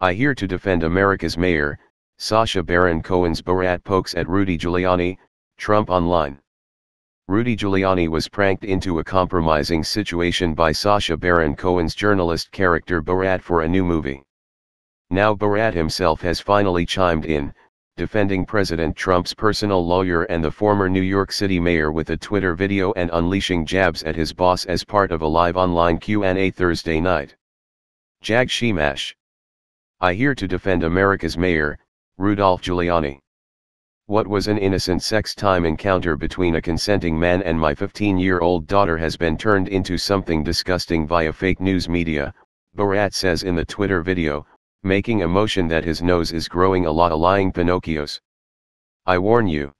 I here to defend America's mayor, Sacha Baron Cohen's Borat pokes at Rudy Giuliani, Trump Online. Rudy Giuliani was pranked into a compromising situation by Sacha Baron Cohen's journalist character Borat for a new movie. Now Borat himself has finally chimed in, defending President Trump's personal lawyer and the former New York City mayor with a Twitter video and unleashing jabs at his boss as part of a live online Q&A Thursday night. Jagshemash. I here to defend America's mayor, Rudolph Giuliani. What was an innocent sex time encounter between a consenting man and my 15-year-old daughter has been turned into something disgusting via fake news media, Borat says in the Twitter video, making a motion that his nose is growing a lot a lying Pinocchios. I warn you.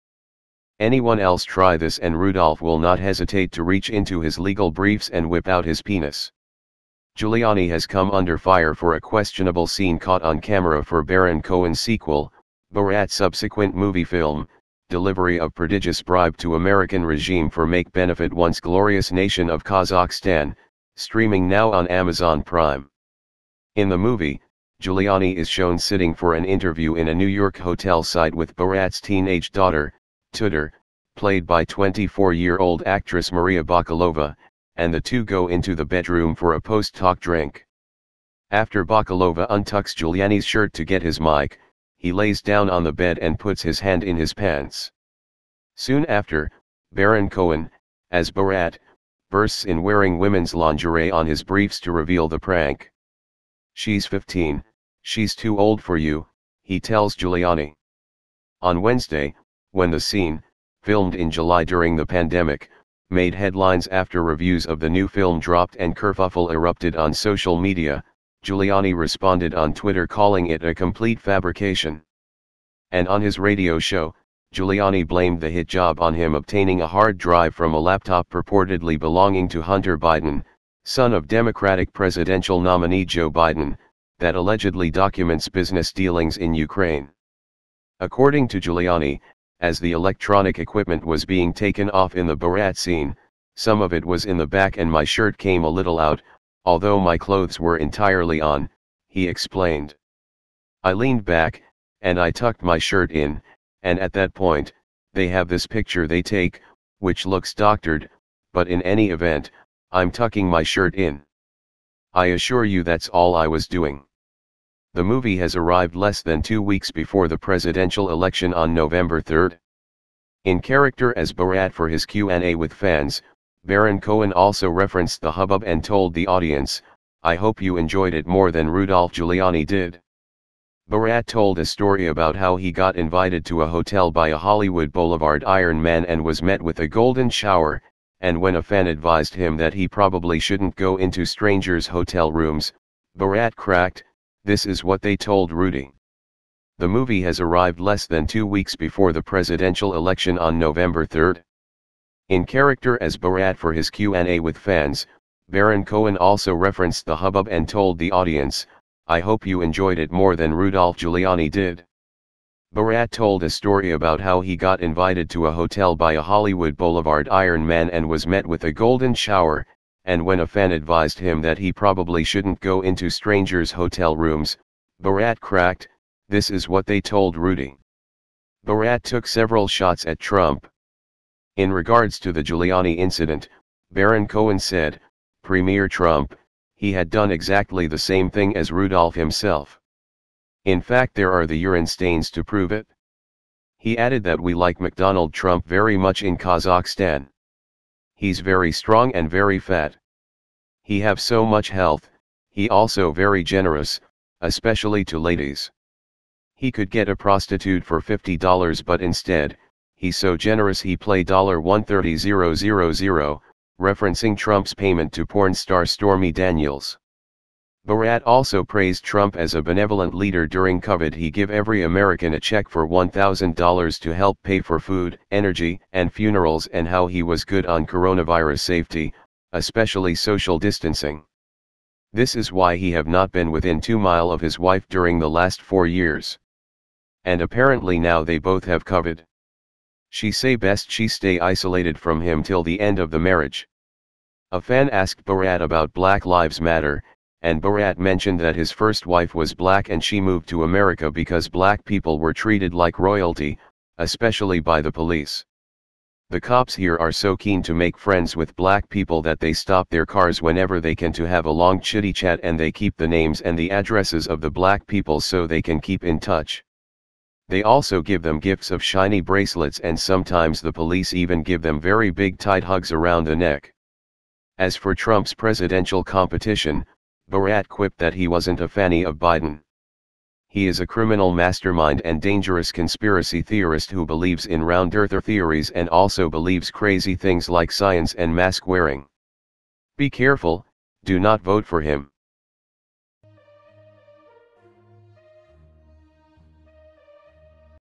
Anyone else try this and Rudolph will not hesitate to reach into his legal briefs and whip out his penis. Giuliani has come under fire for a questionable scene caught on camera for Baron Cohen's sequel, Borat's subsequent movie film, delivery of prodigious bribe to American regime for make benefit once glorious nation of Kazakhstan, streaming now on Amazon Prime. In the movie, Giuliani is shown sitting for an interview in a New York hotel site with Borat's teenage daughter, Tutar, played by 24-year-old actress Maria Bakalova, and the two go into the bedroom for a post-talk drink. After Bakalova untucks Giuliani's shirt to get his mic, he lays down on the bed and puts his hand in his pants. Soon after, Baron Cohen, as Borat, bursts in wearing women's lingerie on his briefs to reveal the prank. She's 15, she's too old for you, he tells Giuliani. On Wednesday, when the scene, filmed in July during the pandemic, made headlines after reviews of the new film dropped and kerfuffle erupted on social media, Giuliani responded on Twitter calling it a complete fabrication. And on his radio show, Giuliani blamed the hit job on him obtaining a hard drive from a laptop purportedly belonging to Hunter Biden, son of Democratic presidential nominee Joe Biden, that allegedly documents business dealings in Ukraine. According to Giuliani, as the electronic equipment was being taken off in the Borat scene, some of it was in the back and my shirt came a little out, although my clothes were entirely on, he explained. I leaned back, and I tucked my shirt in, and at that point, they have this picture they take, which looks doctored, but in any event, I'm tucking my shirt in. I assure you that's all I was doing. The movie has arrived less than two weeks before the presidential election on November 3. In character as Borat for his Q&A with fans, Baron Cohen also referenced the hubbub and told the audience, I hope you enjoyed it more than Rudolph Giuliani did. Borat told a story about how he got invited to a hotel by a Hollywood Boulevard Iron Man and was met with a golden shower, and when a fan advised him that he probably shouldn't go into strangers' hotel rooms, Borat cracked, this is what they told Rudy. The movie has arrived less than two weeks before the presidential election on November 3. In character as Borat for his Q&A with fans, Baron Cohen also referenced the hubbub and told the audience, I hope you enjoyed it more than Rudolph Giuliani did. Borat told a story about how he got invited to a hotel by a Hollywood Boulevard Iron Man and was met with a golden shower, and when a fan advised him that he probably shouldn't go into strangers' hotel rooms, Borat cracked, this is what they told Rudy. Borat took several shots at Trump. In regards to the Giuliani incident, Baron Cohen said, Premier Trump, he had done exactly the same thing as Rudolph himself. In fact there are the urine stains to prove it. He added that we like McDonald Trump very much in Kazakhstan. He's very strong and very fat. He have so much health, he also very generous, especially to ladies. He could get a prostitute for $50 but instead, he so generous he play $130,000, referencing Trump's payment to porn star Stormy Daniels. Borat also praised Trump as a benevolent leader during COVID. He give every American a check for $1,000 to help pay for food, energy, and funerals and how he was good on coronavirus safety, especially social distancing. This is why he have not been within 2 mile of his wife during the last 4 years. And apparently now they both have COVID. She say best she stay isolated from him till the end of the marriage. A fan asked Borat about Black Lives Matter, and Borat mentioned that his first wife was black and she moved to America because black people were treated like royalty, especially by the police. The cops here are so keen to make friends with black people that they stop their cars whenever they can to have a long chitty chat and they keep the names and the addresses of the black people so they can keep in touch. They also give them gifts of shiny bracelets and sometimes the police even give them very big tight hugs around the neck. As for Trump's presidential competition, Borat quipped that he wasn't a fanny of Biden. He is a criminal mastermind and dangerous conspiracy theorist who believes in round earther theories and also believes crazy things like science and mask wearing. Be careful, do not vote for him.